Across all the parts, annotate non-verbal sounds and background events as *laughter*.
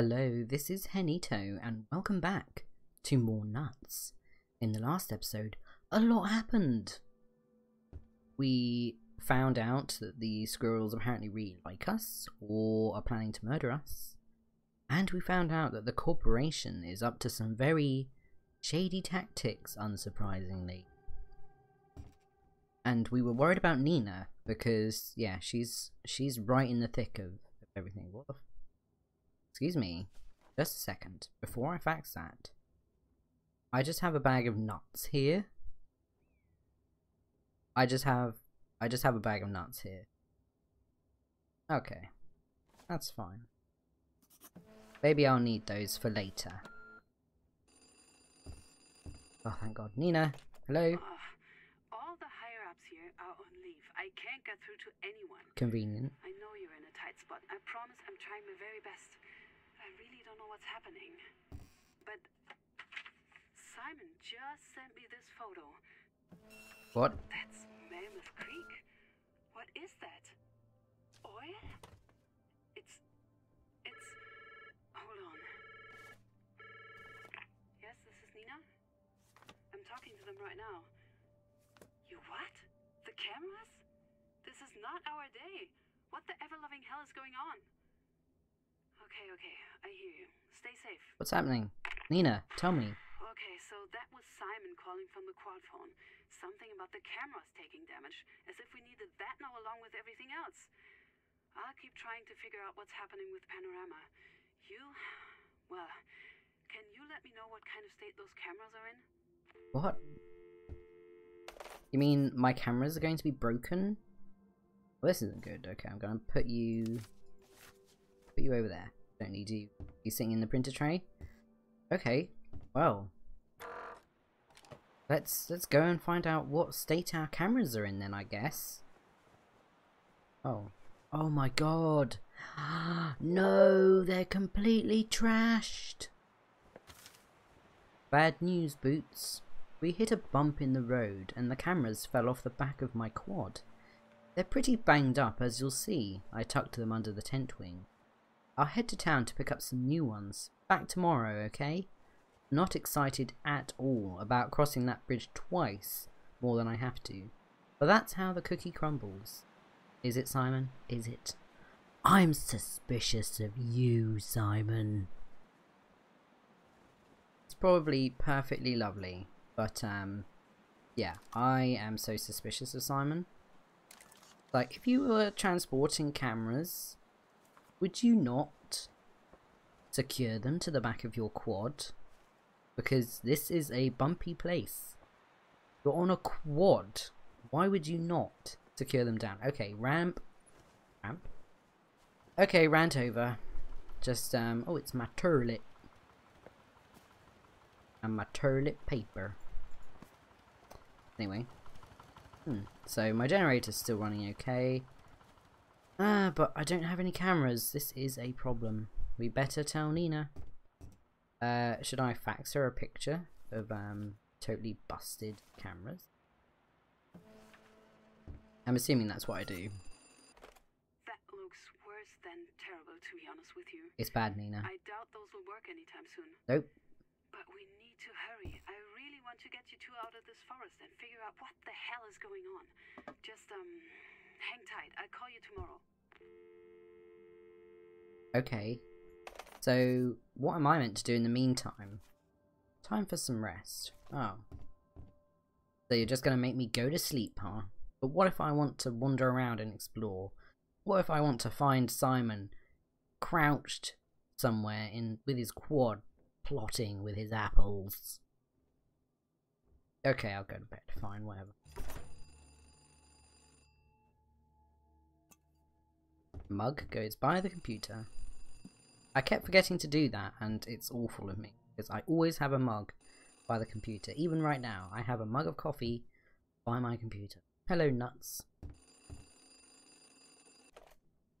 Hello, this is Henitto, and welcome back to more nuts. In the last episode, a lot happened. We found out that the squirrels apparently really like us, or are planning to murder us. And we found out that the corporation is up to some very shady tactics, unsurprisingly. And we were worried about Nina, because, yeah, she's she's right in the thick of, everything. What the Excuse me. Just a second. Before I fax that, I just have a bag of nuts here. I just have I just have a bag of nuts here. Okay. That's fine. Maybe I'll need those for later. Oh, thank God. Nina, hello. Uh, all the higher ups here are on leave. I can't get through to anyone. Convenient. I know you're in a tight spot. I promise I'm trying my very best. I really don't know what's happening. But Simon just sent me this photo. What? That's Mammoth Creek. What is that? Oil? It's. It's. Hold on. Yes, this is Nina? I'm talking to them right now. You what? The cameras? This is not our day. What the ever loving hell is going on? Okay, okay, I hear you. Stay safe. What's happening? Nina, tell me. Okay, so that was Simon calling from the quad phone. Something about the cameras taking damage, as if we needed that now along with everything else. I'll keep trying to figure out what's happening with Panorama. You. Well, can you let me know what kind of state those cameras are in? What? You mean my cameras are going to be broken? Well, this isn't good. Okay, I'm going to put you... Put you over there. Don't need you. You sitting in the printer tray? Okay, well. Let's let's go and find out what state our cameras are in then, I guess. Oh. Oh my god. *gasps* no, they're completely trashed. Bad news, Boots. We hit a bump in the road and the cameras fell off the back of my quad. They're pretty banged up as you'll see. I tucked them under the tent wing. I'll head to town to pick up some new ones. Back tomorrow, okay? Not excited at all about crossing that bridge twice more than I have to. But that's how the cookie crumbles. Is it, Simon? Is it? I'm suspicious of you, Simon. It's probably perfectly lovely, but um, yeah, I am so suspicious of Simon. Like, if you were transporting cameras would you not secure them to the back of your quad? Because this is a bumpy place. You're on a quad. Why would you not secure them down? Okay, ramp. Ramp? Okay, rant over. Just, um, oh, it's my turlet. And my turlet paper. Anyway. Hmm. So my generator's still running okay. Ah, but I don't have any cameras. This is a problem. We better tell Nina. Uh, should I fax her a picture of um totally busted cameras? I'm assuming that's what I do. That looks worse than terrible, to be honest with you. It's bad, Nina. I doubt those will work anytime soon. Nope. But we need to hurry. I really want to get you two out of this forest and figure out what the hell is going on. Just, um, hang tight. I'll call you tomorrow. Okay. So, what am I meant to do in the meantime? Time for some rest. Oh. So you're just going to make me go to sleep, huh? But what if I want to wander around and explore? What if I want to find Simon crouched somewhere in with his quad plotting with his apples? Okay, I'll go to bed. Fine, whatever. Mug goes by the computer. I kept forgetting to do that, and it's awful of me, because I always have a mug by the computer. Even right now, I have a mug of coffee by my computer. Hello, nuts.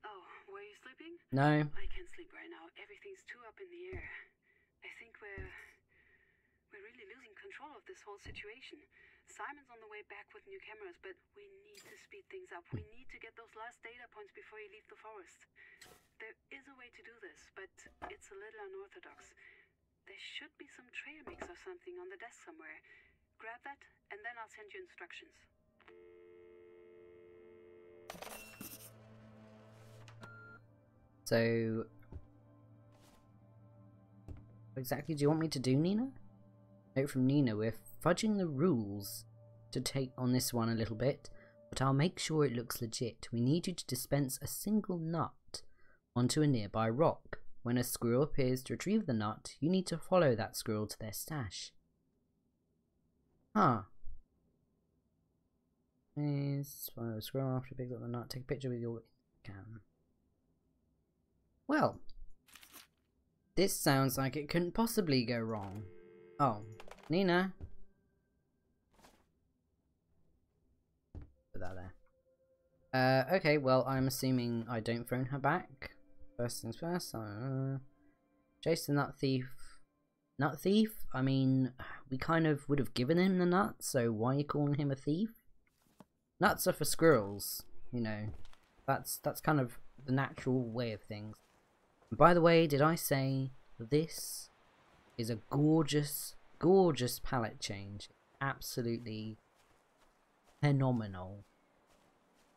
Oh, were you sleeping? No. I can't sleep right now. Everything's too up in the air. I think we're we're really losing control of this whole situation. Simon's on the way back with new cameras, but we need to speed things up. We need to get those last data points before you leave the forest. There is a way to do this, but it's a little unorthodox. There should be some trail mix or something on the desk somewhere. Grab that, and then I'll send you instructions. So, what exactly do you want me to do, Nina? Note from Nina, we're fudging the rules to take on this one a little bit, but I'll make sure it looks legit. We need you to dispense a single nut onto a nearby rock. When a squirrel appears to retrieve the nut, you need to follow that squirrel to their stash. Huh. Please follow the squirrel after up the nut. Take a picture with your cam. Well, this sounds like it couldn't possibly go wrong. Oh, Nina. Put that there. Uh, okay, well, I'm assuming I don't phone her back. First things first. Uh, chase the nut thief. Nut thief? I mean, we kind of would have given him the nut, so why are you calling him a thief? Nuts are for squirrels, you know. That's that's kind of the natural way of things. By the way, did I say this is a gorgeous, gorgeous palette change? Absolutely phenomenal.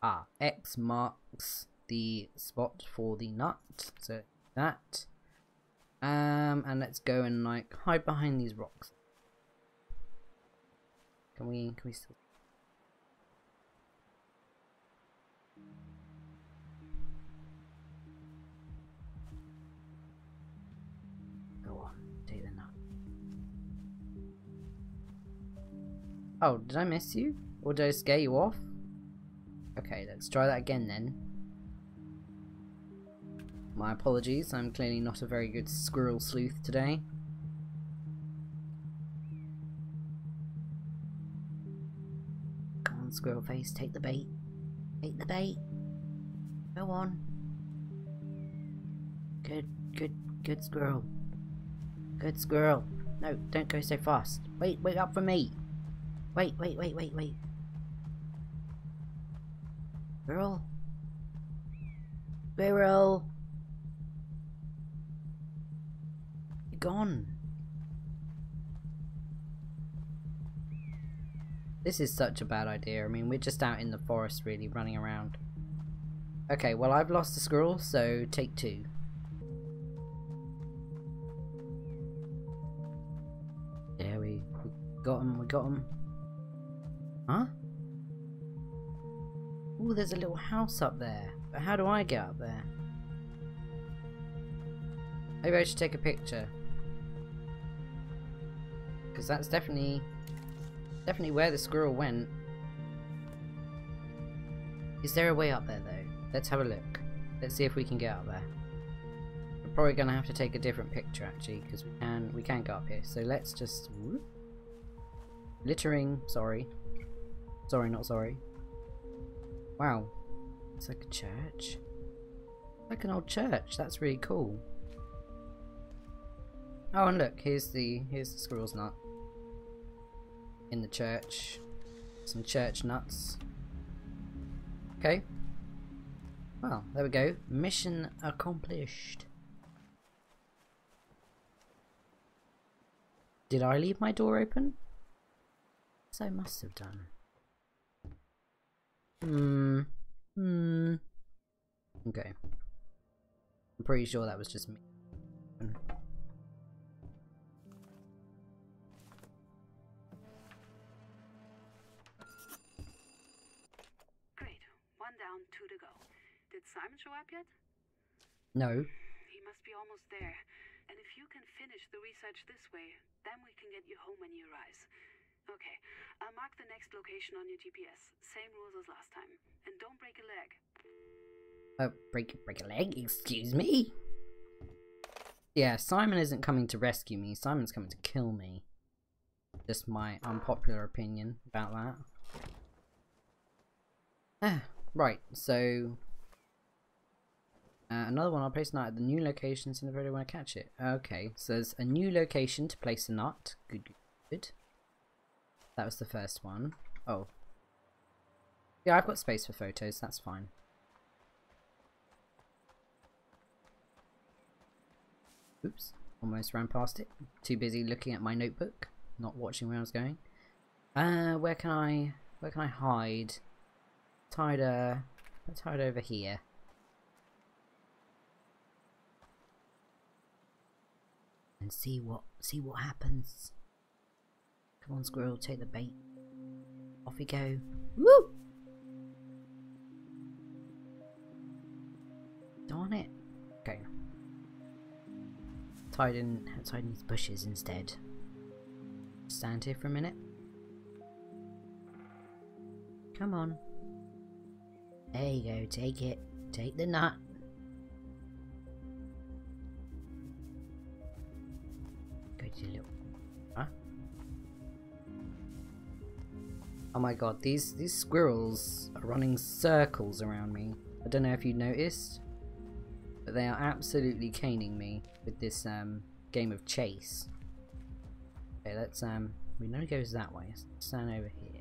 Ah, X marks the spot for the nut. So that. Um, and let's go and like hide behind these rocks. Can we? Can we still? Go on, take the nut. Oh, did I miss you? Or did I scare you off? Okay, let's try that again then. My apologies, I'm clearly not a very good squirrel sleuth today. Come on, squirrel face, take the bait. Take the bait. Go on. Good, good, good squirrel. Good squirrel. No, don't go so fast. Wait, wait up for me. Wait, wait, wait, wait, wait. Squirrel? Squirrel! You're gone. This is such a bad idea. I mean, we're just out in the forest, really, running around. Okay, well, I've lost the squirrel, so take two. There we, we got him, we got him. Huh? Oh, there's a little house up there. But how do I get up there? Maybe I should take a picture. Because that's definitely... Definitely where the squirrel went. Is there a way up there, though? Let's have a look. Let's see if we can get up there. We're probably going to have to take a different picture, actually, because we can, we can go up here. So let's just... Whoop. Littering, sorry. Sorry, not sorry. Wow. It's like a church. Like an old church. That's really cool. Oh, and look, here's the here's the squirrel's nut. In the church. Some church nuts. Okay. Well, there we go. Mission accomplished. Did I leave my door open? So I must have done. Hmm. Hmm. Okay. I'm pretty sure that was just me. Great. One down, two to go. Did Simon show up yet? No. He must be almost there. And if you can finish the research this way, then we can get you home when you rise. Okay, I'll mark the next location on your GPS. Same rules as last time. And don't break a leg. Oh, break break a leg. Excuse me. Yeah, Simon isn't coming to rescue me. Simon's coming to kill me. Just my unpopular opinion about that. Ah, right. So uh, another one. I'll place a nut at the new location so never want to catch it. Okay, so there's a new location to place a nut. Good, good. That was the first one. Oh. Yeah, I've got space for photos. That's fine. Oops. almost ran past it. Too busy looking at my notebook, not watching where I was going. Uh, where can I, where can I hide? Tied, uh, let's hide over here. And see what, see what happens. Come on, squirrel, take the bait. Off we go. Woo! Darn it. Okay. Tied in, tied in these bushes instead. Stand here for a minute. Come on. There you go, take it. Take the nut. Go to little... Oh my god, these, these squirrels are running circles around me. I don't know if you noticed, but they are absolutely caning me with this um, game of chase. Okay, let's um, we know it goes that way. Let's stand over here.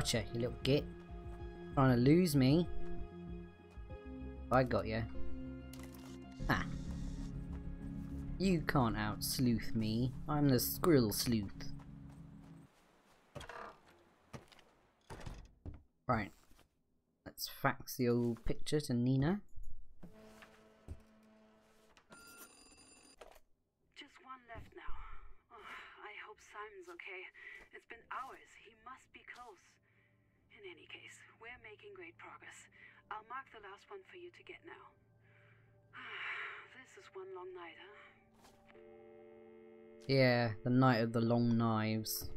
Gotcha, you little git. Trying to lose me. I got you. Ha. You can't out sleuth me. I'm the squirrel sleuth. Right. Let's fax the old picture to Nina. Just one left now. Oh, I hope Simon's okay. It's been hours. He must be close. In any case, we're making great progress. I'll mark the last one for you to get now. this is one long night, huh? Yeah, the night of the long knives.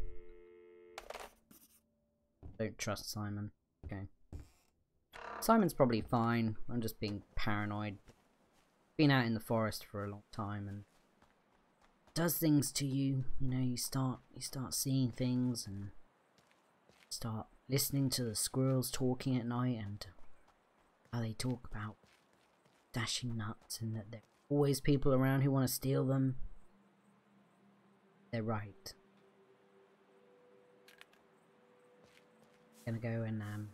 Don't trust Simon. Okay. Simon's probably fine. I'm just being paranoid. Been out in the forest for a long time and does things to you. You know, you start you start seeing things and start listening to the squirrels talking at night and how they talk about dashing nuts and that there are always people around who want to steal them. They're right. Gonna go and um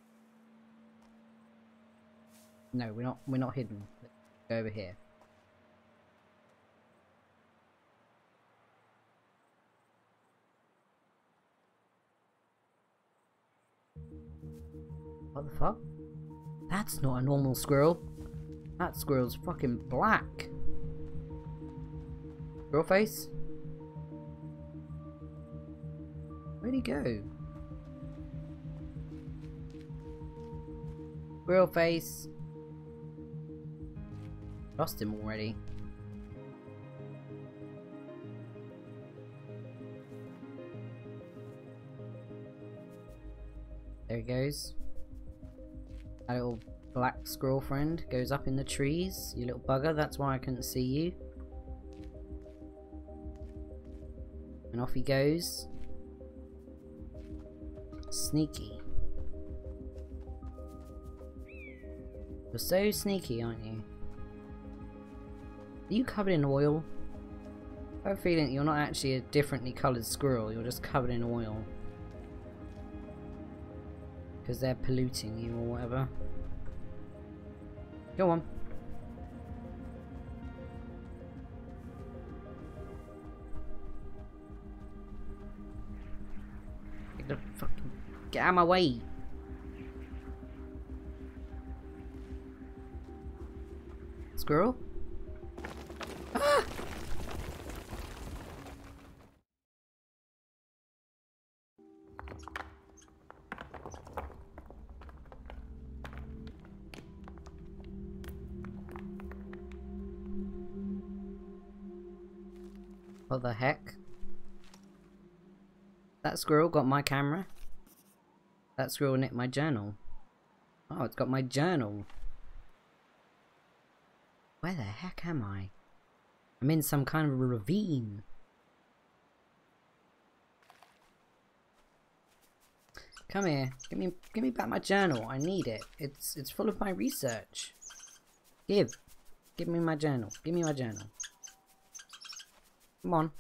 No, we're not we're not hidden. Let's go over here. What the fuck? That's not a normal squirrel. That squirrel's fucking black. Squirrel face? Where'd he go? Real face. Lost him already. There he goes. Our little black squirrel friend goes up in the trees. You little bugger, that's why I couldn't see you. And off he goes. Sneaky. You're so sneaky, aren't you? Are you covered in oil? I have a feeling you're not actually a differently coloured squirrel, you're just covered in oil. Because they're polluting you or whatever. Go on. The. Get out of my way! Squirrel? *gasps* What the heck? That squirrel got my camera. That's ruining it my journal. Oh, it's got my journal. Where the heck am I? I'm in some kind of a ravine. Come here. Give me give me back my journal. I need it. It's it's full of my research. Give. Give me my journal. Give me my journal. Come on.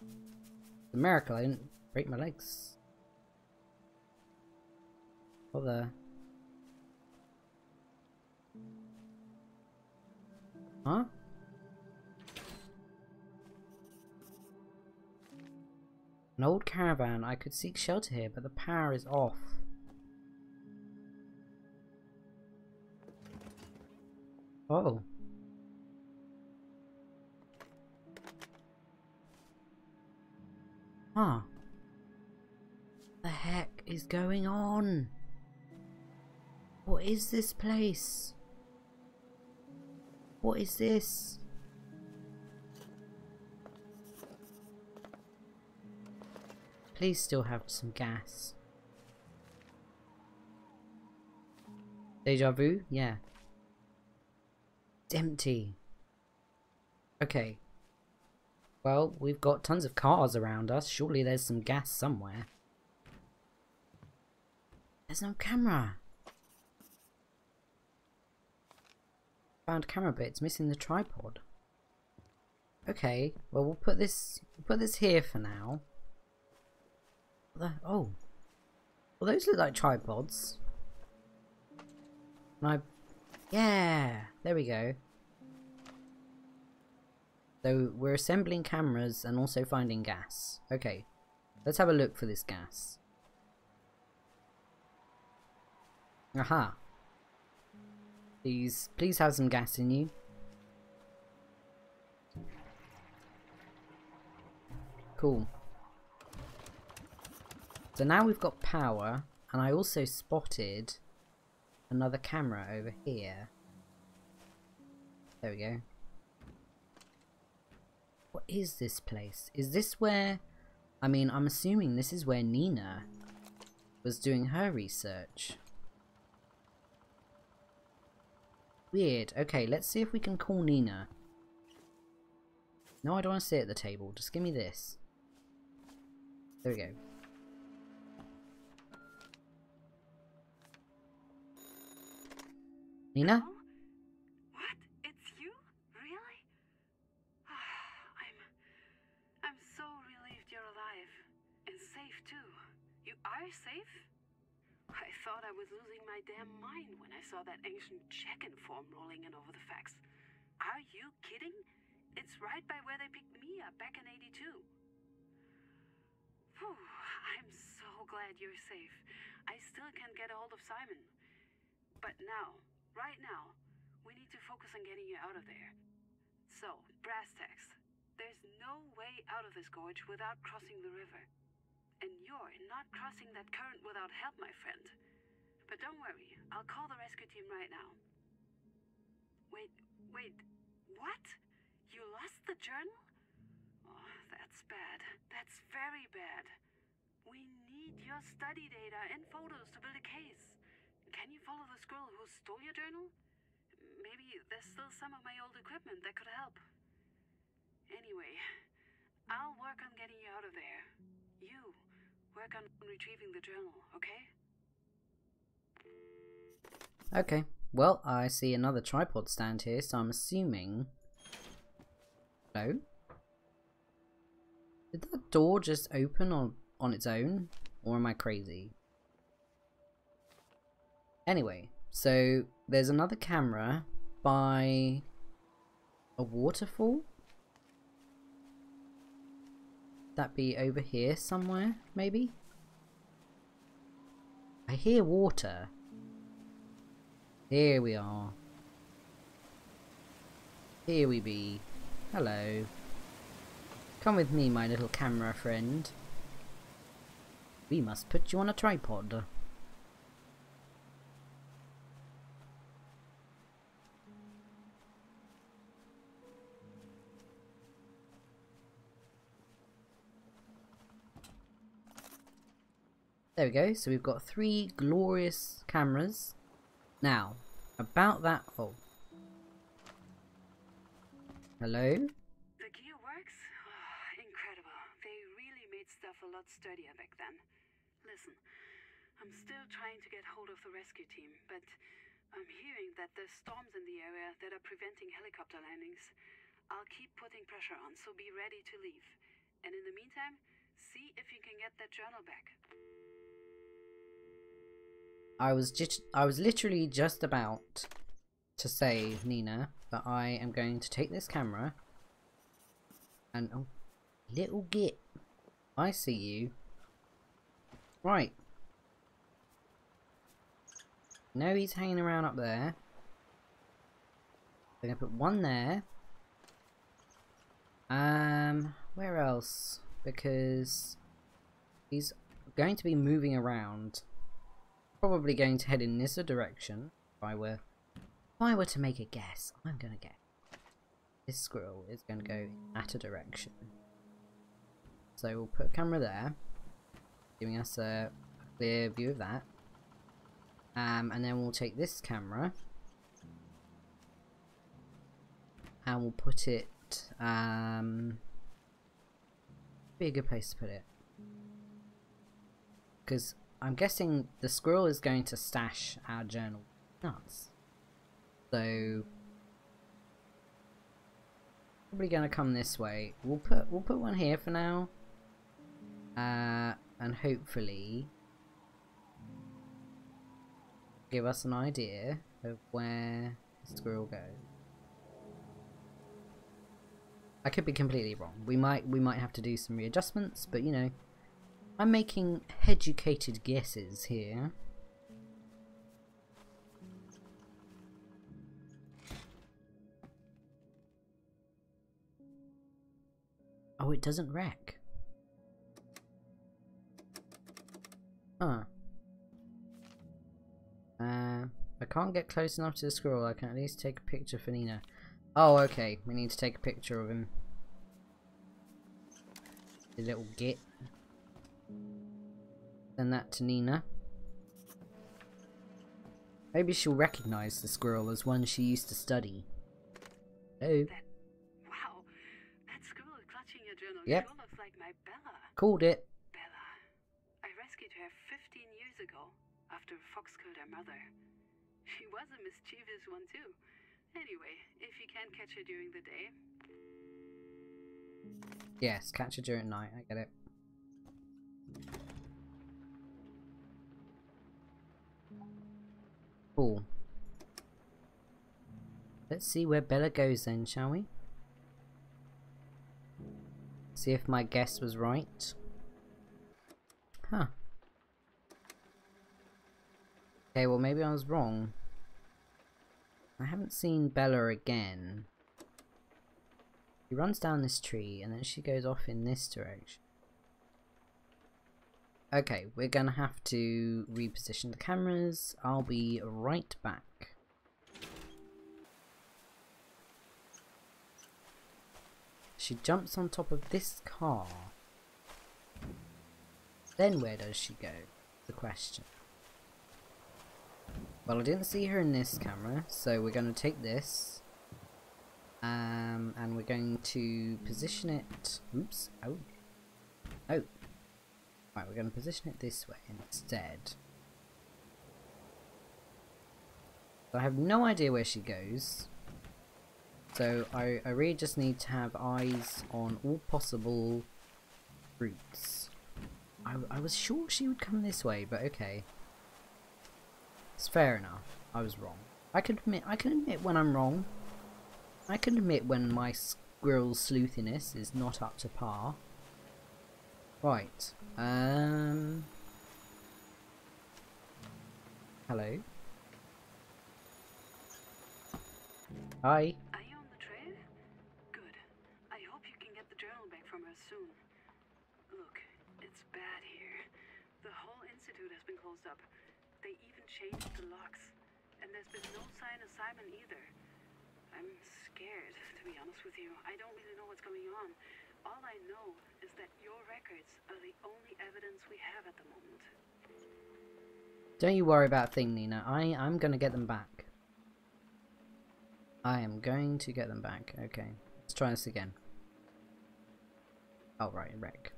It's a miracle I didn't break my legs. What the? Huh? An old caravan. I could seek shelter here, but the power is off. Oh. Huh. The heck is going on? What is this place? What is this? Please still have some gas. Deja vu? Yeah. It's empty. Okay. Well, we've got tons of cars around us. Surely there's some gas somewhere. There's no camera. Found camera bits, missing the tripod. Okay, well we'll put this we'll put this here for now. Oh. Well, those look like tripods. And I... Yeah! There we go. So, we're assembling cameras and also finding gas. Okay. Let's have a look for this gas. Aha. Please, please have some gas in you. Cool. So now we've got power, and I also spotted another camera over here. There we go. What is this place? Is this where... I mean, I'm assuming this is where Nina was doing her research. Weird. Okay, let's see if we can call Nina. No, I don't want to sit at the table. Just give me this. There we go. Nina? What? It's you? Really? *sighs* I'm. I'm so relieved you're alive. And safe too. You are safe? I thought I was losing my damn mind when I saw that ancient check-in form rolling in over the fax. Are you kidding? It's right by where they picked me up back in 82. Whew, I'm so glad you're safe. I still can't get a hold of Simon. But now, Right now, we need to focus on getting you out of there. So, brass tacks. There's no way out of this gorge without crossing the river. And you're not crossing that current without help, my friend. But don't worry, I'll call the rescue team right now. Wait, wait, what? You lost the journal? Oh, that's bad. That's very bad. We need your study data and photos to build a case. Can you follow this girl who stole your journal? Maybe there's still some of my old equipment that could help. Anyway, I'll work on getting you out of there. You work on retrieving the journal, okay? Okay. Well, I see another tripod stand here, so I'm assuming... Hello? Did that door just open on, on its own? Or am I crazy? Anyway, so there's another camera by a waterfall. That be over here somewhere, maybe? I hear water. Here we are. Here we be. Hello. Come with me, my little camera friend. We must put you on a tripod. There we go. So we've got three glorious cameras. Now, about that... Oh. Hello? The gear works? Oh, *sighs* incredible. They really made stuff a lot sturdier back then. Listen, I'm still trying to get hold of the rescue team, but I'm hearing that there's storms in the area that are preventing helicopter landings. I'll keep putting pressure on, so be ready to leave. And in the meantime, see if you can get that journal back. I was just I was literally just about to say Nina that I am going to take this camera and oh little git I see you. Right. Now he's hanging around up there. I'm gonna put one there. Um where else? Because he's going to be moving around probably going to head in this direction. If I were if I were to make a guess I'm gonna guess this squirrel is to go in that direction. So we'll put a camera there giving us a clear view of that. Um, and then we'll take this camera and we'll put it um, be a good place to put it. Because I'm guessing the squirrel is going to stash our journal nuts. So probably going to come this way. We'll put we'll put one here for now, uh, and hopefully give us an idea of where the squirrel goes. I could be completely wrong. We might we might have to do some readjustments, but you know, I'm making educated guesses here. Oh, it doesn't wreck. Huh. Uh, I can't get close enough to the squirrel. I can at least take a picture for Nina. Oh, okay. We need to take a picture of him. The little git. Send that to Nina. Maybe she'll recognize the squirrel as one she used to study. Oh. That, wow, that squirrel clutching your journal Yep. sure looks like my Bella. Called it. Bella. I rescued her 15 years ago after a fox killed her mother. She was a mischievous one too. Anyway, if you can't catch her during the day, Yes, catch her during night. I get it. Let's see where Bella goes then, shall we? See if my guess was right. Huh. Okay, well maybe I was wrong. I haven't seen Bella again. She runs down this tree and then she goes off in this direction. Okay, we're gonna have to reposition the cameras. I'll be right back. She jumps on top of this car. Then where does she go? The question. Well, I didn't see her in this camera, so we're going to take this. Um, and we're going to position it... Oops. Oh. Oh. Right, we're going to position it this way instead. I have no idea where she goes. So I, I really just need to have eyes on all possible routes. I, I was sure she would come this way, but okay. It's fair enough. I was wrong. I can admit I can admit when I'm wrong. I can admit when my squirrel sleuthiness is not up to par. Right. Um Hello. Hi. Are you on the train? Good. I hope you can get the journal back from her soon. Look, it's bad here. The whole institute has been closed up. They even changed the locks. And there's been no sign of Simon either. I'm scared, to be honest with you. I don't really know what's going on. All I know is that your records are the only evidence we have at the moment. Don't you worry about thing, Nina. I, I'm gonna get them back. I am going to get them back. Okay. Let's try this again. Oh, right, wreck.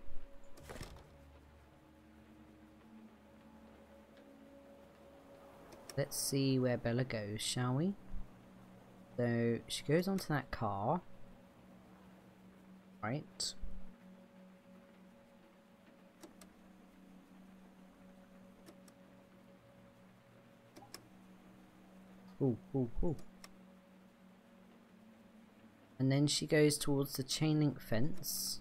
Let's see where Bella goes, shall we? So she goes onto that car. Right. Ooh, ooh, ooh. And then she goes towards the chain link fence.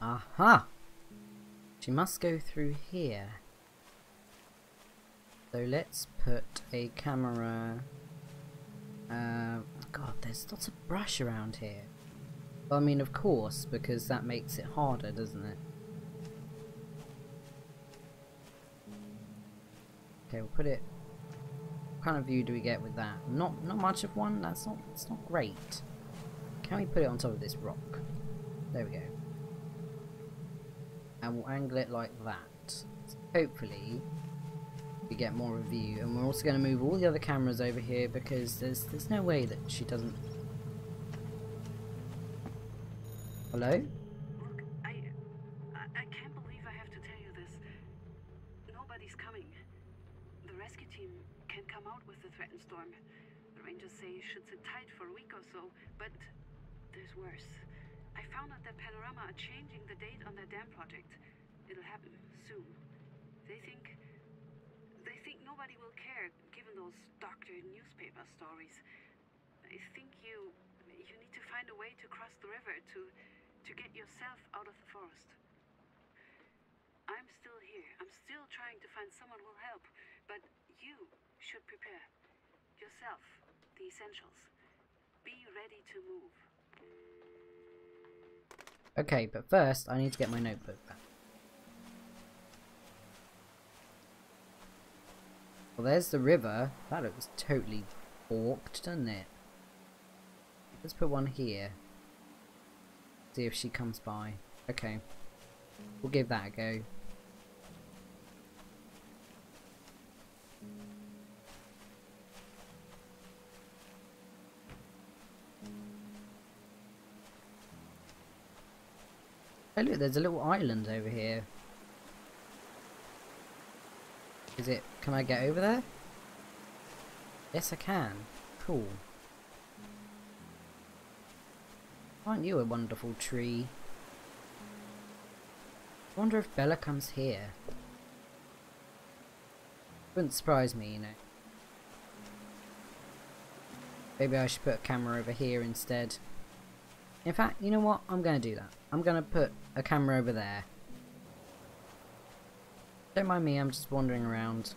Aha! She must go through here. So let's put a camera... Uh, God, there's lots of brush around here. Well, I mean, of course, because that makes it harder, doesn't it? Okay, we'll put it... What kind of view do we get with that? Not not much of one? That's not, that's not great. Can we put it on top of this rock? There we go. And we'll angle it like that. So hopefully, we get more of view. And we're also going to move all the other cameras over here because there's there's no way that she doesn't... Hello? Look, I, I, I can't believe I have to tell you this. Nobody's coming. The rescue team can't come out with the threatened storm. The rangers say you should sit tight for a week or so, but there's worse. I found out that Panorama are changing the date on their dam project. It'll happen soon. They think they think nobody will care given those doctored newspaper stories. I think you you need to find a way to cross the river to to get yourself out of the forest. I'm still here. I'm still trying to find someone who'll help, but you should prepare yourself, the essentials. Be ready to move. Okay, but first I need to get my notebook back. Well, there's the river. That looks totally forked, doesn't it? Let's put one here. See if she comes by. Okay. We'll give that a go. Oh look, there's a little island over here. Is it, can I get over there? Yes I can. Cool. Aren't you a wonderful tree? I wonder if Bella comes here. Wouldn't surprise me, you know. Maybe I should put a camera over here instead. In fact, you know what? I'm going to do that. I'm going to put a camera over there. Don't mind me, I'm just wandering around.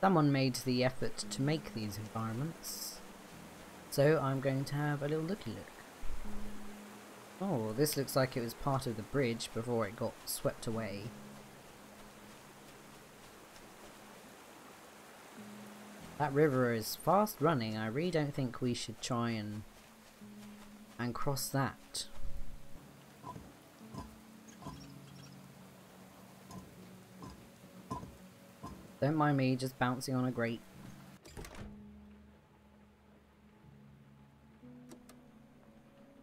Someone made the effort to make these environments. So I'm going to have a little looky look. Oh, this looks like it was part of the bridge before it got swept away. That river is fast running. I really don't think we should try and and cross that. Don't mind me just bouncing on a grate.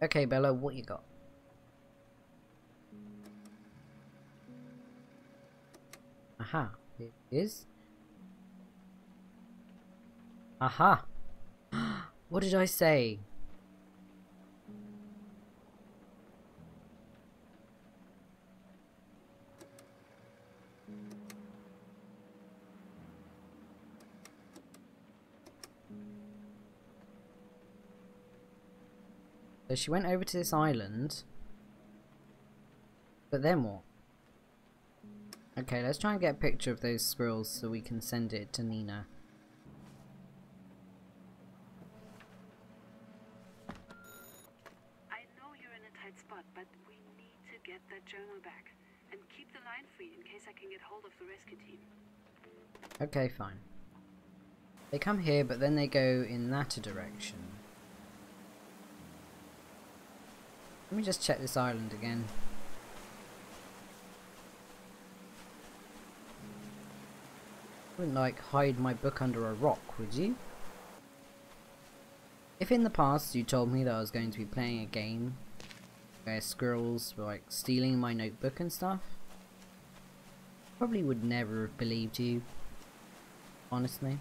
Okay, Bella, what you got? Aha, it is. Aha! *gasps* what did I say? So she went over to this island. But then what? Okay, let's try and get a picture of those squirrels so we can send it to Nina. I know you're in a tight spot, but we need to get that journal back. And keep the line free in case I can get hold of the rescue team. Okay, fine. They come here, but then they go in that direction. Let me just check this island again. Wouldn't like hide my book under a rock, would you? If in the past you told me that I was going to be playing a game where squirrels were like stealing my notebook and stuff, Probably would never have believed you. Honestly.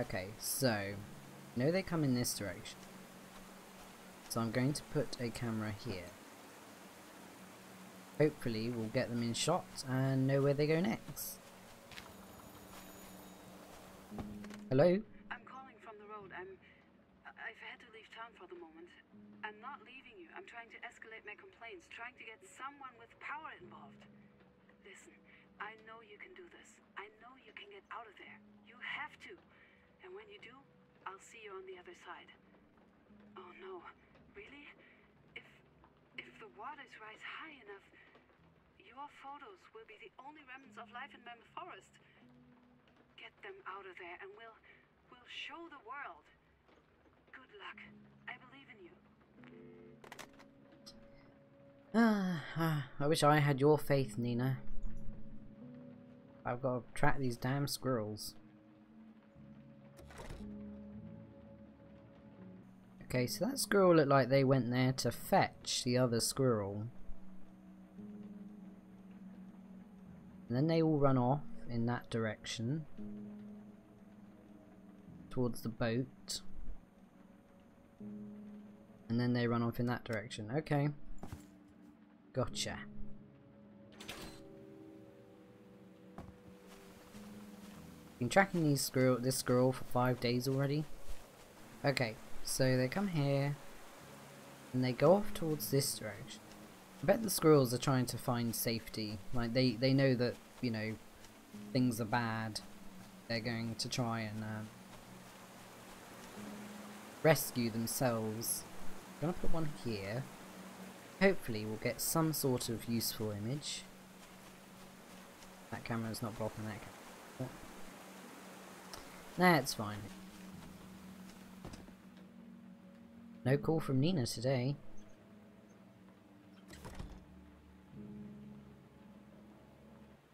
Okay, so, you know they come in this direction. So I'm going to put a camera here. Hopefully we'll get them in shot and know where they go next. Hello? I'm calling from the road. I'm. I've had to leave town for the moment. I'm not leaving you. I'm trying to escalate my complaints, trying to get someone with power involved. Listen, I know you can do this. I know you can get out of there. You have to. And when you do, I'll see you on the other side. Oh no. Really? If if the waters rise high enough, your photos will be the only remnants of life in Mammoth Forest. Get them out of there and we'll we'll show the world. Good luck. I believe in you. Ah, I wish I had your faith, Nina. I've got to track these damn squirrels. Okay, so that squirrel looked like they went there to fetch the other squirrel. And then they all run off in that direction. Towards the boat. And then they run off in that direction. Okay. Gotcha. Been tracking these squirrel this squirrel for five days already. Okay, so they come here and they go off towards this direction. I bet the squirrels are trying to find safety. Like they they know that you know things are bad. They're going to try and um, rescue themselves. I'm gonna put one here. Hopefully we'll get some sort of useful image. That camera's not blocking that camera. That's fine. No call from Nina today.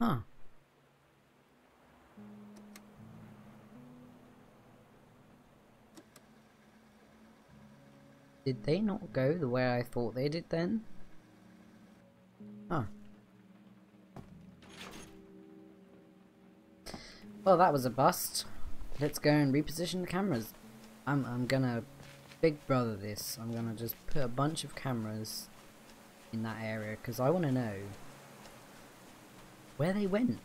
Huh. Did they not go the way I thought they did then? Huh. Well, that was a bust. Let's go and reposition the cameras. I'm, I'm gonna big brother this. I'm gonna just put a bunch of cameras in that area because I want to know where they went.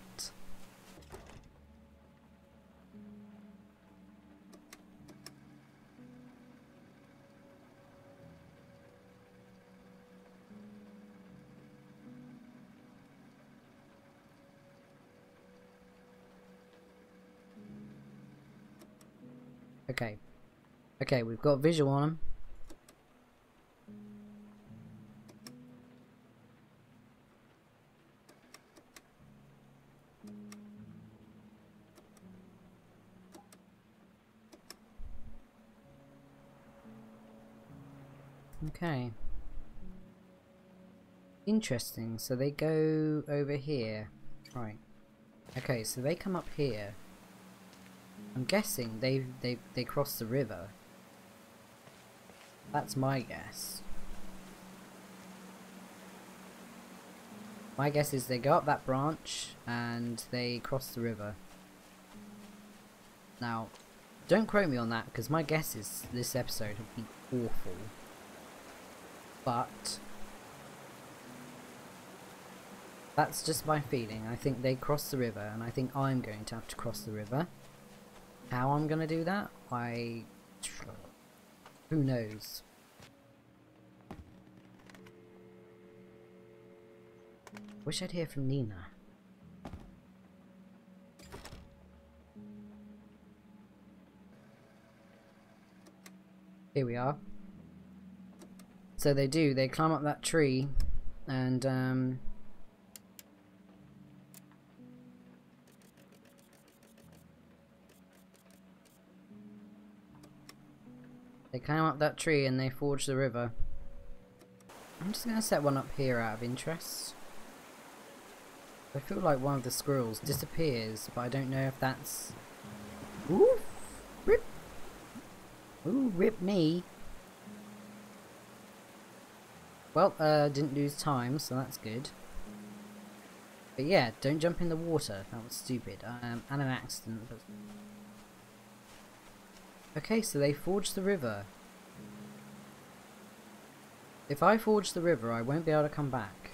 Okay. Okay, we've got visual on them. Okay. Interesting, so they go over here. Right. Okay, so they come up here. I'm guessing they they they cross the river. That's my guess. My guess is they go up that branch and they cross the river. Now, don't quote me on that because my guess is this episode will be awful. But that's just my feeling. I think they cross the river and I think I'm going to have to cross the river. How I'm gonna do that, I... Who knows? Wish I'd hear from Nina. Here we are. So they do, they climb up that tree and um, They climb up that tree and they forge the river. I'm just going to set one up here out of interest. I feel like one of the squirrels disappears, but I don't know if that's... Ooh! Rip! Ooh, rip me! Well, uh, didn't lose time, so that's good. But yeah, don't jump in the water. That was stupid. Um, and an accident. But... Okay, so they forged the river. If I forge the river, I won't be able to come back.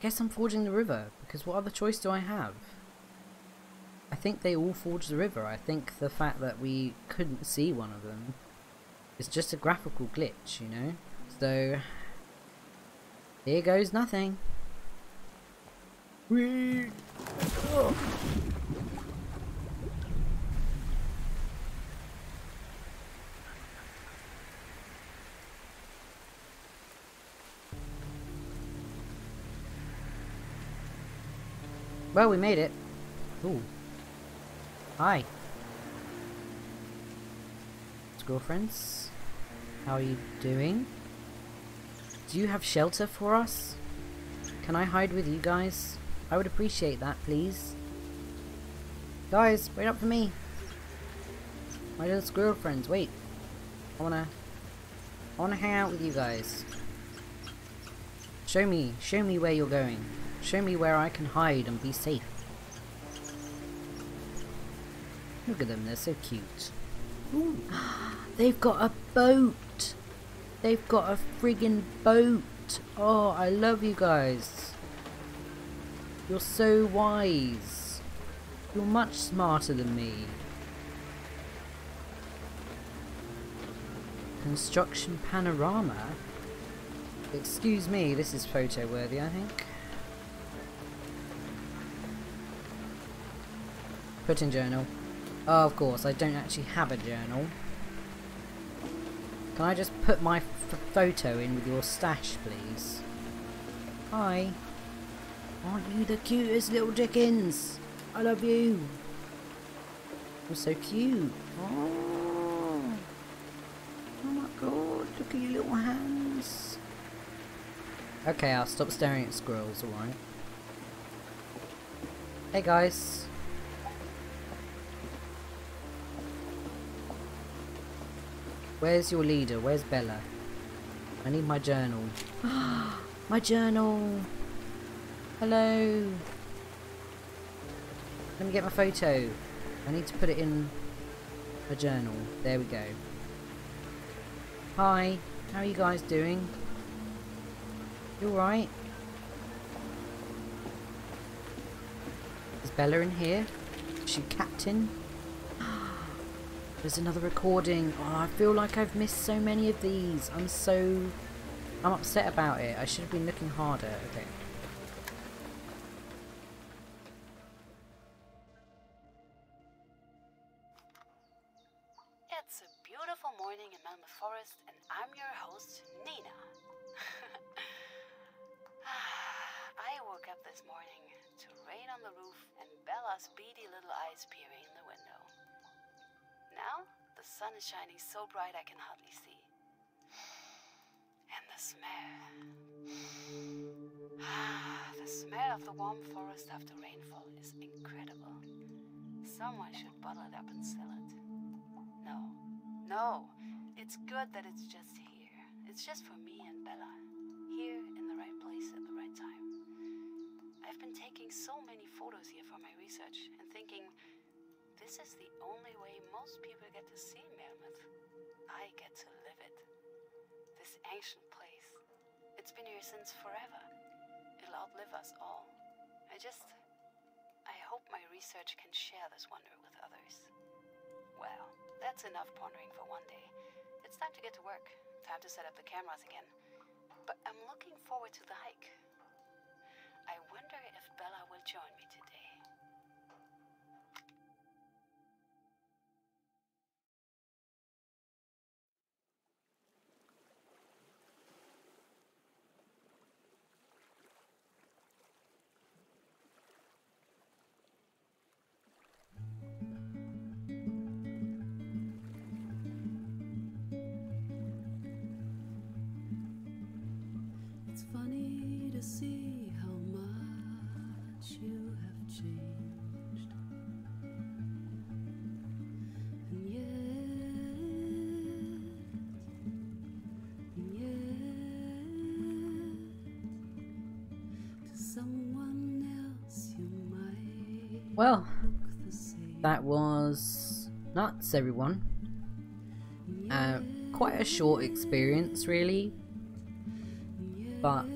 Guess I'm forging the river, because what other choice do I have? I think they all forged the river. I think the fact that we couldn't see one of them is just a graphical glitch, you know? So, here goes nothing. Whee! Oh. Well, we made it. Ooh. Hi. Girlfriends. How are you doing? Do you have shelter for us? Can I hide with you guys? I would appreciate that, please. Guys, wait up for me. My little squirrel friends, wait. I wanna... I wanna hang out with you guys. Show me, show me where you're going. Show me where I can hide and be safe. Look at them, they're so cute. Ooh. They've got a boat! They've got a friggin' boat! Oh, I love you guys. You're so wise. You're much smarter than me. Construction panorama? Excuse me, this is photo worthy, I think. Put in journal. Oh, of course, I don't actually have a journal. Can I just put my photo in with your stash, please? Hi. Aren't you the cutest little Dickens? I love you. You're so cute. Oh. oh my god, look at your little hands. Okay, I'll stop staring at squirrels, alright? Hey guys. Where's your leader? Where's Bella? I need my journal. *gasps* my journal! Hello! Let me get my photo. I need to put it in a journal. There we go. Hi, how are you guys doing? You alright? Is Bella in here? Is she captain? There's another recording. Oh, I feel like I've missed so many of these. I'm so... I'm upset about it. I should have been looking harder. Okay. It's a beautiful morning in Mammoth Forest, and I'm your host, Nina. *laughs* Ah, I woke up this morning to rain on the roof and Bella's beady little eyes peering. Now, the sun is shining so bright I can hardly see. And the smell. Ah, the smell of the warm forest after rainfall is incredible. Someone should bottle it up and sell it. No, no, it's good that it's just here. It's just for me and Bella. Here in the right place at the right time. I've been taking so many photos here for my research and thinking this is the only way most people get to see Mammoth. I get to live it. This ancient place. It's been here since forever. It'll outlive us all. I just. I hope my research can share this wonder with others. Well, that's enough pondering for one day. It's time to get to work. Time to set up the cameras again. But I'm looking forward to the hike. I wonder if Bella will join me today. Well, that was nuts, everyone. Uh, quite a short experience, really, but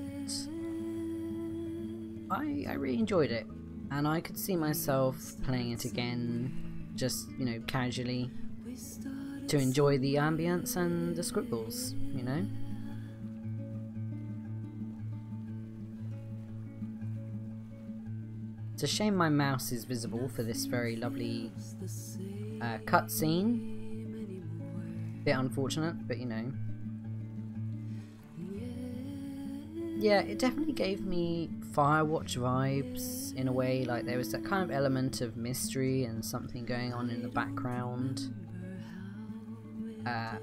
I, I really enjoyed it, and I could see myself playing it again, just you know, casually, to enjoy the ambience and the scribbles, you know. It's a shame my mouse is visible for this very lovely uh, cutscene. Bit unfortunate, but you know. Yeah, it definitely gave me Firewatch vibes in a way, like there was that kind of element of mystery and something going on in the background. Uh,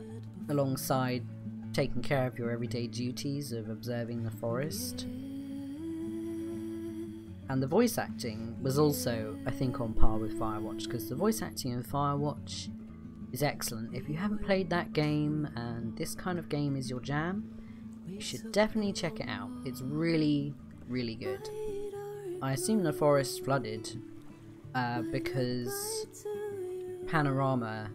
alongside taking care of your everyday duties of observing the forest. And the voice acting was also, I think, on par with Firewatch, because the voice acting in Firewatch is excellent. If you haven't played that game and this kind of game is your jam, you should definitely check it out. It's really, really good. I assume the forest flooded uh, because Panorama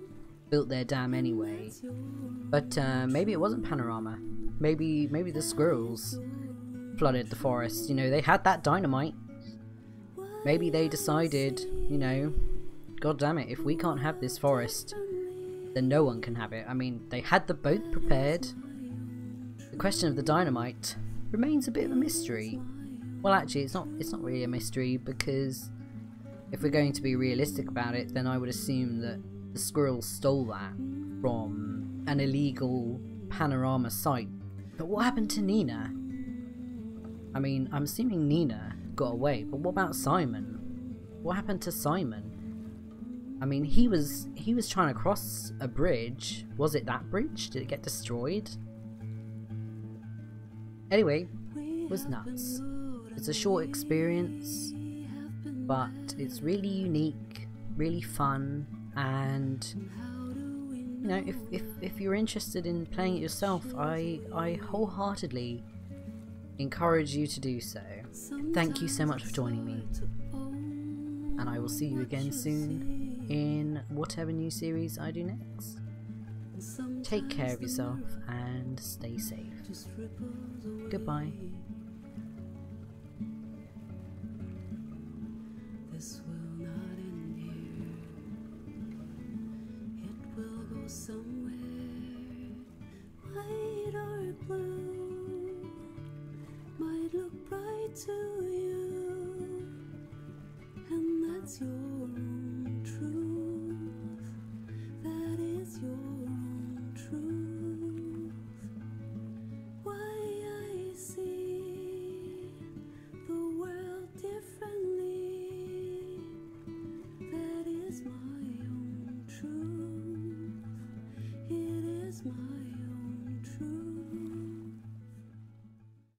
built their dam anyway. But uh, maybe it wasn't Panorama. Maybe maybe the squirrels flooded the forest. You know, they had that dynamite. Maybe they decided, you know, god damn it, if we can't have this forest, then no one can have it. I mean, they had the boat prepared. The question of the dynamite remains a bit of a mystery. Well, actually, it's not. It's not really a mystery because if we're going to be realistic about it, then I would assume that the squirrels stole that from an illegal panorama site. But what happened to Nina? I mean, I'm assuming Nina got away, but what about Simon? What happened to Simon? I mean, he was he was trying to cross a bridge. Was it that bridge? Did it get destroyed? Anyway, it was nuts. It's a short experience, but it's really unique, really fun, and you know, if, if, if you're interested in playing it yourself, I, I wholeheartedly encourage you to do so. Thank you so much for joining me, and I will see you again soon in whatever new series I do next. Take care of yourself and stay safe. Goodbye. To you, and that's your